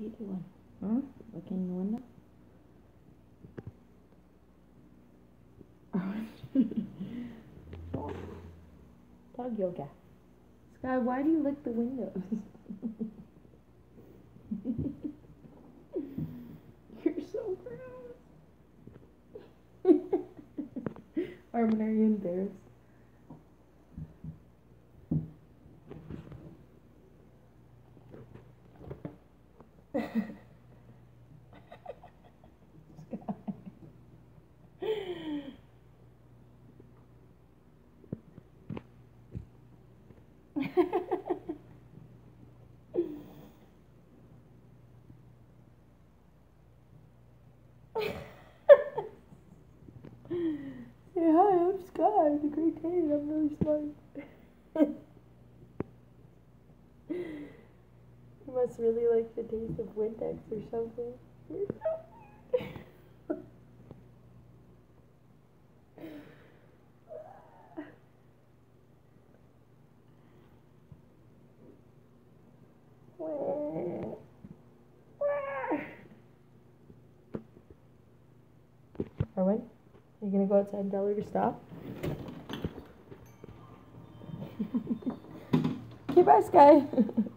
you doing? Huh? Looking in the window? Dog yoga. Skye, why do you lick the windows? You're so gross. Arwyn, are you embarrassed? Say hi, I'm Skye, the Great Dane, I'm really smart. you must really like the taste of Windex or something. You're so Arwyn, you gonna go outside and tell her to stop? okay, bye, Skye.